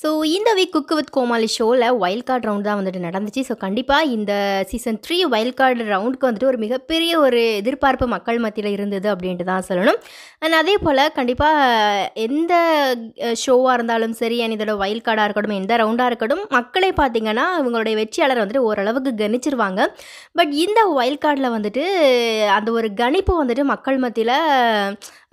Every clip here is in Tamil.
So இந்த வீக் குக்கு வித் கோமாளி ஷோவில் வைல்ட் கார்டு ரவுண்ட் தான் வந்துட்டு நடந்துச்சு. ஸோ கண்டிப்பாக இந்த சீசன் த்ரீ வைல்ட் கார்டு ரவுண்டுக்கு வந்துட்டு ஒரு மிகப்பெரிய ஒரு எதிர்பார்ப்பு மக்கள் மத்தியில் இருந்தது அப்படின்ட்டு தான் சொல்லணும். அண்ட் அதே போல் கண்டிப்பாக எந்த ஷோவாக இருந்தாலும் சரி அண்ட் இதோட வைல்ட் கார்டாக இருக்கட்டும் எந்த ரவுண்டாக இருக்கட்டும் மக்களே பார்த்தீங்கன்னா இவங்களுடைய வெற்றியாளர் வந்துட்டு ஓரளவுக்கு கணிச்சிருவாங்க. பட் இந்த வைல்ட் கார்டில் வந்துட்டு அந்த ஒரு கணிப்பு வந்துட்டு மக்கள் மத்தியில்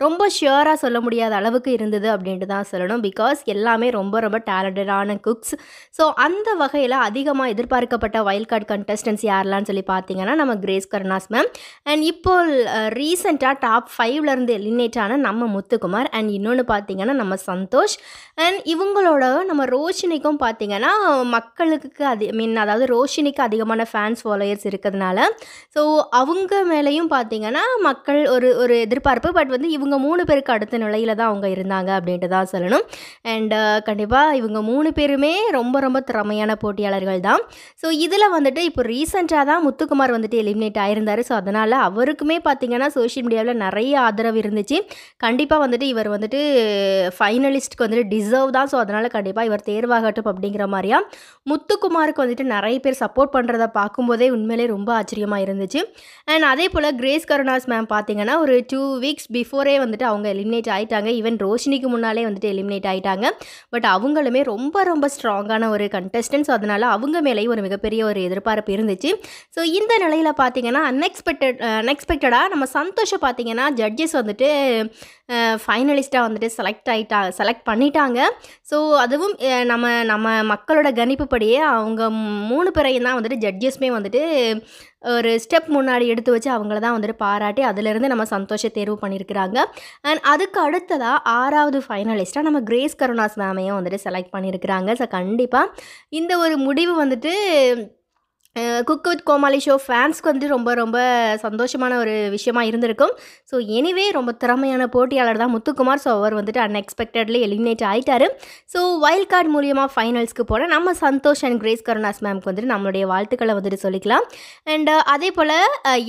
ரொம்ப ஷியோராக சொல்ல முடியாத அளவுக்கு இருந்தது அப்படின்ட்டு தான் சொல்லணும். பிகாஸ் எல்லாமே ரொம்ப ரொம்ப டேலண்டடான குக்ஸ் ஸோ அந்த வகையில் அதிகமாக எதிர்பார்க்கப்பட்ட வைல்ட் கார்டு கண்டஸ்டன்ஸ் யாரெல்லாம் சொல்லி பார்த்தீங்கன்னா நம்ம கிரேஸ் கருணாஸ் மேம் அண்ட் இப்போ ரீசெண்டாக டாப் ஃபைவ்லேருந்து எலிமினேட் ஆன நம்ம முத்துக்குமார் அண்ட் இன்னொன்று பார்த்தீங்கன்னா நம்ம சந்தோஷ். அண்ட் இவங்களோட நம்ம ரோஷினிக்கும் பார்த்தீங்கன்னா மக்களுக்கு அதி மீன் அதாவது ரோஷினிக்கு அதிகமான ஃபேன்ஸ் ஃபாலோயர்ஸ் இருக்கிறதுனால ஸோ அவங்க மேலேயும் பார்த்தீங்கன்னா மக்கள் ஒரு ஒரு எதிர்பார்ப்பு. பட் வந்து இவங்க மூணு பேருக்கு அடுத்த நிலையில் தான் அவங்க இருந்தாங்க அப்படின்ட்டு தான் சொல்லணும் அண்ட் கண்டிப்பாக இவங்க மூணு பேருமே ரொம்ப ரொம்ப திறமையான போட்டியாளர்கள் தான் ஸோ இதில் வந்துட்டு இப்போ ரீசெண்டாக தான் முத்துக்குமார் வந்துட்டு எலிமினேட் ஆயிருந்தார். ஸோ அதனால் அவருக்குமே பார்த்தீங்கன்னா சோஷியல் மீடியாவில் நிறைய ஆதரவு இருந்துச்சு. கண்டிப்பாக வந்துட்டு இவர் வந்துட்டு ஃபைனலிஸ்ட்டுக்கு வந்துட்டு டிசர்வ் தான். ஸோ அதனால் கண்டிப்பாக இவர் தேர்வாகட்டும் அப்படிங்கிற மாதிரியா முத்துக்குமாருக்கு வந்துட்டு நிறைய பேர் சப்போர்ட் பண்ணுறத பார்க்கும்போதே உண்மையிலே ரொம்ப ஆச்சரியமாக இருந்துச்சு. அண்ட் அதே போல் கிரேஸ் கருணாஸ் மேம் பார்த்தீங்கன்னா ஒரு டூ வீக்ஸ் பிஃபோரே வந்துட்டு அவங்க எலிமினேட் ஆகிட்டாங்க ஈவன் ரோஷினிக்கு முன்னாலே வந்துட்டு எலிமினேட் ஆகிட்டாங்க பட் அவங்களும் ரொம்ப ரொம்ப ஸ்ட்ராங்கான ஒரு கண்டஸ்டன்ட் ஸோ அதனால் அவங்க மேலேயும் ஒரு மிகப்பெரிய ஒரு எதிர்பார்ப்பு இருந்துச்சு. ஸோ இந்த நிலையில் பார்த்தீங்கன்னா அன்எக்ஸ்பெக்டட் அன்எக்ஸ்பெக்டடாக நம்ம சந்தோஷம் பார்த்தீங்கன்னா ஜட்ஜஸ் வந்துட்டு ஃபைனலிஸ்ட்டாக வந்துட்டு செலக்ட் ஆகிட்டா செலக்ட் பண்ணிட்டாங்க. ஸோ அதுவும் நம்ம நம்ம மக்களோட கணிப்புப்படியே அவங்க மூணு பேரையும் தான் வந்துட்டு ஜட்ஜஸ்மே வந்துட்டு ஒரு ஸ்டெப் முன்னாடி எடுத்து வச்சு அவங்கள தான் வந்துட்டு பாராட்டி அதிலிருந்து நம்ம சந்தோஷ தேர்வு பண்ணியிருக்கிறாங்க அண்ட் அதுக்கு அடுத்ததாக ஆறாவது ஃபைனலிஸ்ட்டாக நம்ம கிரேஸ் கருணாஸ் மேமையும் வந்துட்டு செலக்ட் பண்ணியிருக்கிறாங்க ஸோ கண்டிப்பாக இந்த ஒரு முடிவு வந்துட்டு குக் வித் கோமாளி ஷோ ஃபேன்ஸ்க்கு வந்துட்டு ரொம்ப ரொம்ப சந்தோஷமான ஒரு விஷயமா இருந்திருக்கும். ஸோ எனிவே ரொம்ப திறமையான போட்டியாளர் தான் முத்துக்குமார். ஸோ அவர் வந்துட்டு அன்எக்ஸ்பெக்டட்லி எலிமினேட் ஆகிட்டாரு ஸோ வைல்ட் கார்டு மூலியமாக ஃபைனல்ஸ்க்கு போன நம்ம சந்தோஷ் அண்ட் கிரேஸ் கருணாஸ் மேம்க்கு வந்துட்டு நம்மளுடைய வாழ்த்துக்களை வந்துட்டு சொல்லிக்கலாம். அண்ட் அதே போல்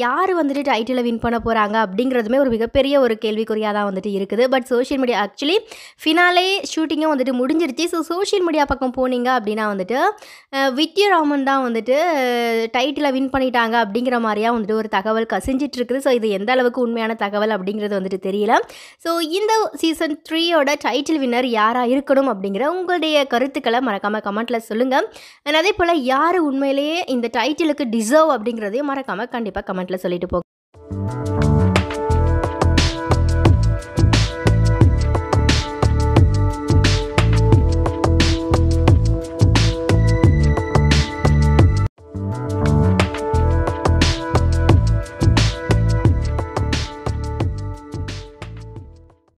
யார் வந்துட்டு டைட்டிலை வின் பண்ண போகிறாங்க அப்படிங்கிறதுமே ஒரு மிகப்பெரிய ஒரு கேள்விக்குறியாக தான் வந்துட்டு இருக்குது. But social media actually finale ஷூட்டிங்கும் வந்துட்டு முடிஞ்சிருச்சு. ஸோ சோஷியல் மீடியா பக்கம் போனீங்க அப்படின்னா வந்துட்டு வித்யராமன் தான் வந்துட்டு டைட்டிலை வின் பண்ணிட்டாங்க அப்படிங்கிற மாதிரியா வந்துட்டு ஒரு தகவல் கசிஞ்சிட்டு இருக்குது ஸோ இது எந்த அளவுக்கு உண்மையான தகவல் அப்படிங்கிறது வந்துட்டு தெரியல. ஸோ இந்த சீசன் த்ரீயோட டைட்டில் வின்னர் யாராக இருக்கணும் அப்படிங்கிற உங்களுடைய கருத்துக்களை மறக்காமல் கமெண்ட்டில் சொல்லுங்கள் அதே போல் யார் உண்மையிலேயே இந்த டைட்டிலுக்கு டிசர்வ் அப்படிங்கிறதையும் மறக்காமல் கண்டிப்பாக கமெண்ட்டில் சொல்லிட்டு போகும்